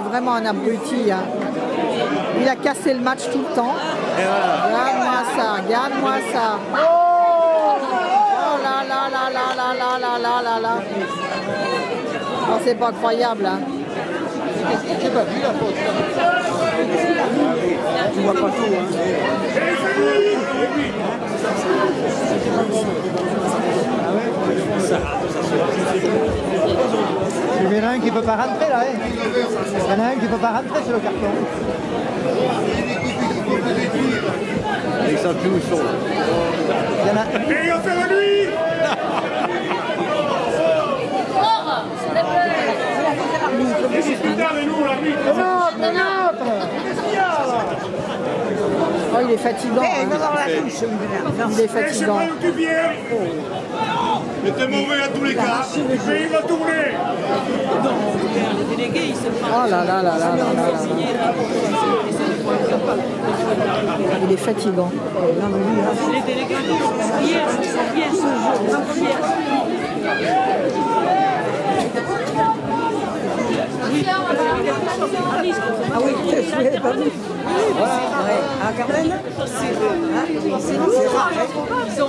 vraiment un abruti. hein. Il a cassé le match tout le temps. Regarde-moi ça, regarde-moi ça. Oh là là là là là là là là là là. Oh, c'est pas croyable. Hein. Tu vois pas tout, hein. Il y en a un qui peut pas rentrer là, hein. Il y en a un qui peut pas rentrer sur le carton. Ils savent plus où ils sont. Il y en a... Et Putain, mais nous, l'arbitre Oh, il est fatigant. hein. Il est fatigant. C'était mauvais à tous les cas. Le pays va tourner. les délégués, ils se prennent. Oh là là là là là là. Il est fatigant. Les délégués, hier, hier, ce jour, Ils sont hier. Ah oui, je ne pas vu. Ah, quand même C'est rare. Ils ont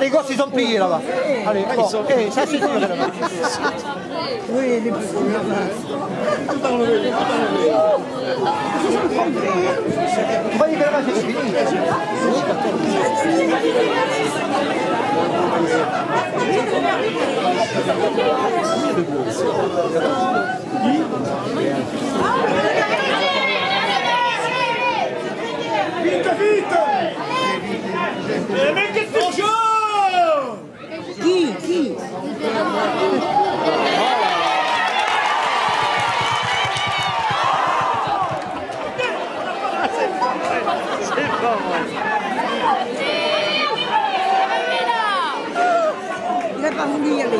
Les gosses, ils ont plié là-bas. Allez, bon. Eh, ça c'est dur là-bas. Oui, les Vous voyez que là-bas, c'est fini. Vite, vite Le. Il n'a pas voulu y aller.